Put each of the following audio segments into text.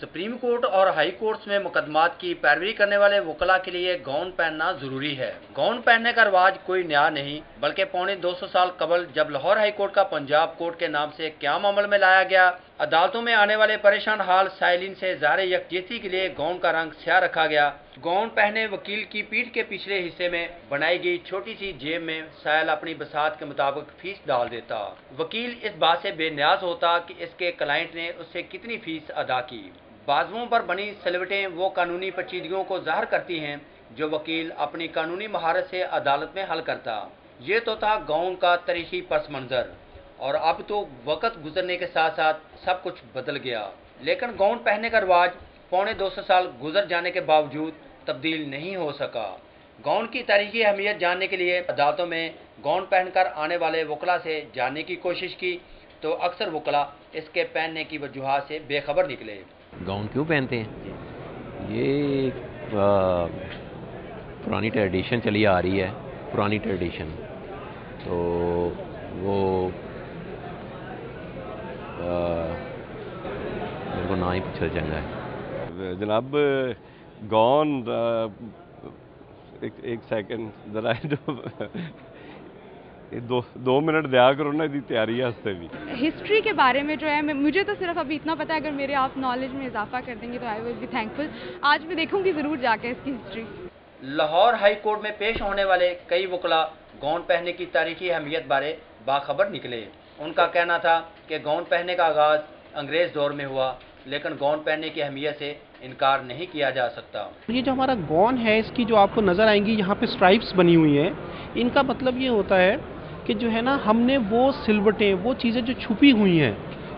Supreme court اور high courts میں مقدمات کی پیروی کرنے والے وکلا کے لیے گاؤن پہننا ضروری ہے۔ گاؤن پہننے کا رواج کوئی نیا نہیں، بلکہ پونے دو سو سال قبل جب لاہور ہائی کورٹ کا پنجاب کورٹ کے نام سے قیام عمل میں لایا گیا، عدالتوں میں آنے والے پریشان حال سائلین سے ظاہر یکجہتی کے لیے گاؤن کا رنگ سیاہ رکھا گیا۔ گاؤن پہنے وکیل کی پیٹھ کے پچھلے حصے میں بنائی گئی چھوٹی سی جیب میں سائل اپنی بساط کے مطابق فیس ڈال دیتا۔ وکیل اس بات سے بے نیاز ہوتا کہ اس کے کلائنٹ نے اس سے کتنی فیس ادا کی۔ بازوؤں پر بنی سلوٹیں وہ قانونی پیچیدگیوں کو ظاہر کرتی ہیں جو وکیل اپنی قانونی مہارت سے عدالت میں حل کرتا۔ یہ تو تھا گاؤن کا تاریخی پس منظر، اور اب تو وقت گزرنے کے ساتھ ساتھ سب کچھ بدل گیا۔ لیکن گاؤن پہننے کا رواج پونے دو سو سال گزر جانے کے باوجود تبدیل نہیں ہو سکا۔ گاؤن کی تاریخی اہمیت جاننے کے لیے عدالتوں میں گاؤن پہن کر آنے والے وکلا سے جاننے کی کوشش کی تو اکثر وکلا اس کے پہننے کی وجوہات سے بے خبر نکلے۔ گاؤن کیوں پہنتے ہیں؟ یہ ایک پرانی ٹریڈیشن چلی آ رہی ہے پرانی ٹریڈیشن تو وہ میرے کو نہ ہی پوچھا چنگا ہے۔ جناب گون ایک سیکنڈ ذرا دو دو منٹ دیا کرو نا دی تیاری ہستے بھی۔ ہسٹری کے بارے میں جو ہے مجھے تو صرف ابھی اتنا پتا ہے اگر میرے آپ نالج میں اضافہ کر دیں گے تو آئی ول بی تھینک فل آج میں دیکھوں گی ضرور جا کے اس کی ہسٹری۔ لاہور ہائی کورٹ میں پیش ہونے والے کئی وکلا گون پہننے کی تاریخی اہمیت بارے باخبر نکلے۔ ان کا کہنا تھا کہ گون پہننے کا آغاز انگریز دور میں ہوا لیکن گون پہننے کی اہمیت سے انکار نہیں کیا جا سکتا۔ یہ جو ہمارا گون ہے اس کی جو آپ کو نظر آئیں گی یہاں پہ سٹرائپس بنی ہوئی ہیں۔ ان کا مطلب یہ ہوتا ہے کہ جو ہے نا ہم نے وہ سلوٹیں وہ چیزیں جو چھپی ہوئی ہیں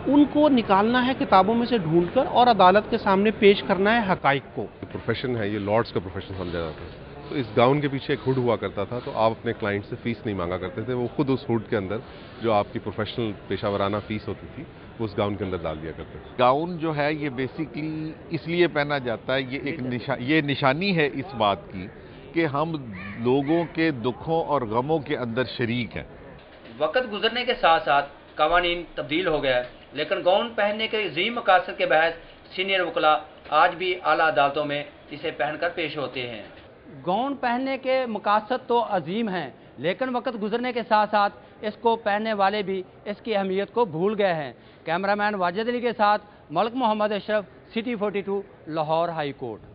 ان کو نکالنا ہے کتابوں میں سے ڈھونڈ کر اور عدالت کے سامنے پیش کرنا ہے حقائق کو۔ پروفیشن ہے یہ لارڈس کا پروفیشن سمجھا جاتا ہے۔ تو اس گاؤن کے پیچھے ایک ہوڈ ہوا کرتا تھا تو آپ اپنے کلائنٹ سے فیس نہیں مانگا کرتے تھے وہ خود اس ہوڈ کے اندر جو آپ کی پروفیشنل پیشہ ورانہ فیس ہوتی تھی وہ اس گاؤن کے اندر ڈال دیا کرتے تھے۔ گاؤن جو ہے یہ بیسیکلی اس لیے پہنا جاتا ہے یہ ایک یہ نشانی ہے اس بات کی کہ ہم لوگوں کے دکھوں اور غموں کے اندر شریک ہیں۔ وقت گزرنے کے ساتھ ساتھ قوانین تبدیل ہو گیا لیکن گاؤن پہننے کے عظیم مقاصد کے بحث سینئر وکلا آج بھی اعلیٰ عدالتوں میں اسے پہن کر پیش ہوتے ہیں۔ گاؤن پہننے کے مقاصد تو عظیم ہیں، لیکن وقت گزرنے کے ساتھ ساتھ اس کو پہننے والے بھی اس کی اہمیت کو بھول گئے ہیں۔ کیمرہ مین واجد علی کے ساتھ Malik Muhammad Ashraf city forty two Lahore high court.